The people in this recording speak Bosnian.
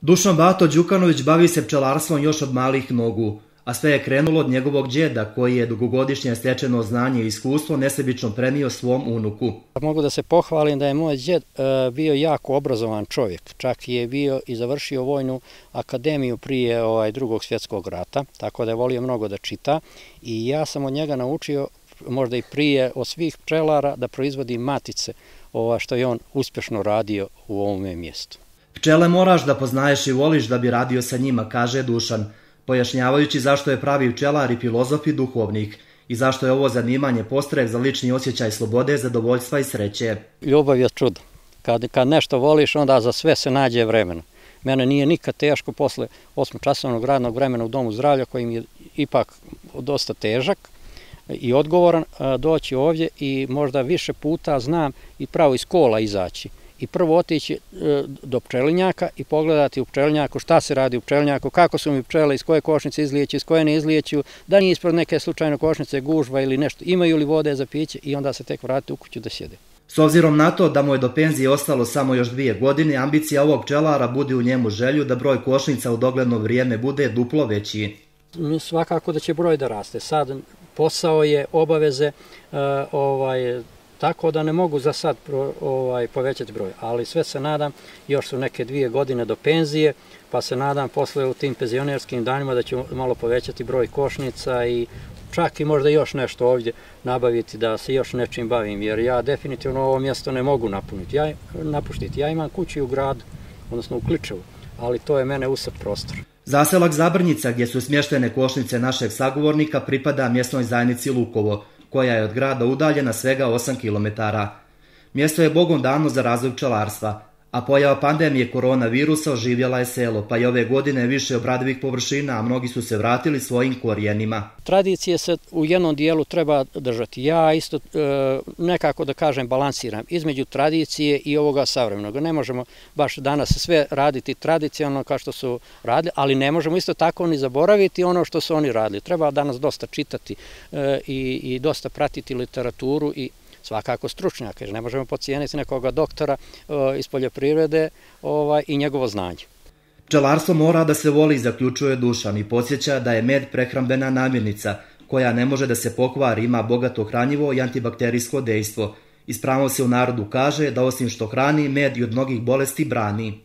Dušan Bato Đukanović bavi se pčelarstvom još od malih nogu, a sve je krenulo od njegovog djeda koji je dugogodišnje stečeno znanje i iskustvo nesebično premio svom unuku. Mogu da se pohvalim da je moj djed e, bio jako obrazovan čovjek, čak je bio i završio vojnu akademiju prije ovaj drugog svjetskog rata, tako da je volio mnogo da čita i ja sam od njega naučio možda i prije od svih pčelara da proizvodi matice, ova što je on uspješno radio u ovome mjestu. Pčele moraš da poznaješ i voliš da bi radio sa njima, kaže Dušan, pojašnjavajući zašto je pravi pčelar i filozof i duhovnik i zašto je ovo zanimanje postrek za lični osjećaj slobode, zadovoljstva i sreće. Ljubav je čudo. Kad, kad nešto voliš, onda za sve se nađe vremena. Mene nije nikad teško posle osmočasovnog radnog vremena u Domu zdravlja, koji mi je ipak dosta težak i odgovoran, doći ovdje i možda više puta znam i pravo iz kola izaći i prvo otići e, do pčelinjaka i pogledati u pčelinjaku šta se radi u pčelinjaku, kako su mi pčele, iz koje košnice izlijeću, iz koje ne izlijeću, da nije ispred neke slučajne košnice gužva ili nešto, imaju li vode za piće i onda se tek vratiti u kuću da sjede. S obzirom na to da mu je do penzije ostalo samo još dvije godine, ambicija ovog pčelara budi u njemu želju da broj košnica u dogledno vrijeme bude duplo veći. Svakako da će broj da raste. Sad posao je obaveze uh, ovaj, tako da ne mogu za sad pro, ovaj, povećati broj, ali sve se nadam, još su neke dvije godine do penzije, pa se nadam posle u tim penzionerskim danima da ćemo malo povećati broj košnica i čak i možda još nešto ovdje nabaviti da se još nečim bavim, jer ja definitivno ovo mjesto ne mogu napuniti, ja, napuštiti. Ja imam kući u gradu, odnosno u Kličevu, ali to je mene usad prostor. Zaselak Zabrnjica, gdje su smještene košnice našeg sagovornika, pripada mjesnoj zajednici Lukovo, koja je od grada udaljena svega 8 km. Mjesto je bogom dano za razvoj pčelarstva, a pojava pandemije koronavirusa oživjela je selo, pa i ove godine više obradivih površina, a mnogi su se vratili svojim korijenima. Tradicije se u jednom dijelu treba držati. Ja isto e, nekako da kažem balansiram između tradicije i ovoga savremenog. Ne možemo baš danas sve raditi tradicionalno kao što su radili, ali ne možemo isto tako ni zaboraviti ono što su oni radili. Treba danas dosta čitati e, i, i dosta pratiti literaturu i svakako stručnjaka, jer ne možemo pocijeniti nekoga doktora e, iz poljoprivrede ovaj, i njegovo znanje. Pčelarstvo mora da se voli, zaključuje Dušan i podsjeća da je med prehrambena namirnica, koja ne može da se pokvari, ima bogato hranjivo i antibakterijsko dejstvo. Ispravno se u narodu kaže da osim što hrani, med i od mnogih bolesti brani.